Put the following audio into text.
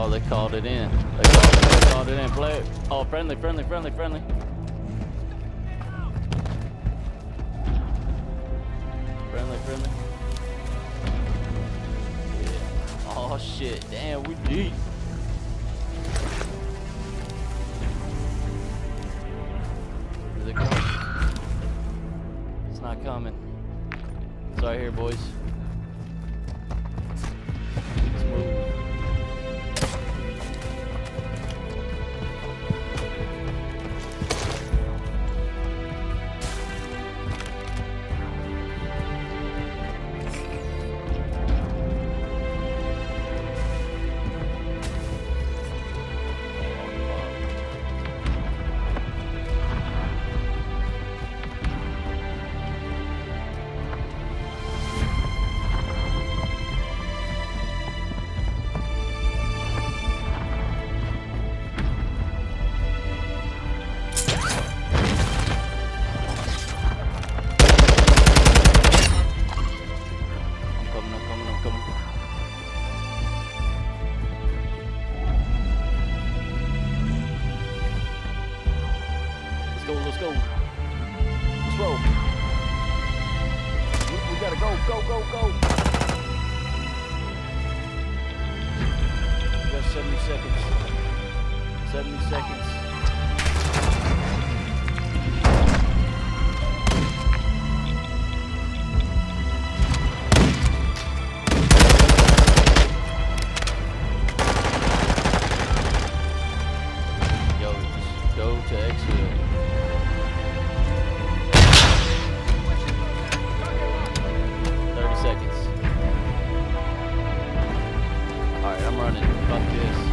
Oh, they called it in. They called, they called it in. Play. Oh, friendly, friendly, friendly, friendly. Friendly, friendly. Yeah. Oh shit! Damn, we deep. Is it coming? It's not coming. It's right here, boys. Let's go, let's roll. We, we gotta go, go, go, go. We got 70 seconds. 70 seconds. running. Fuck this.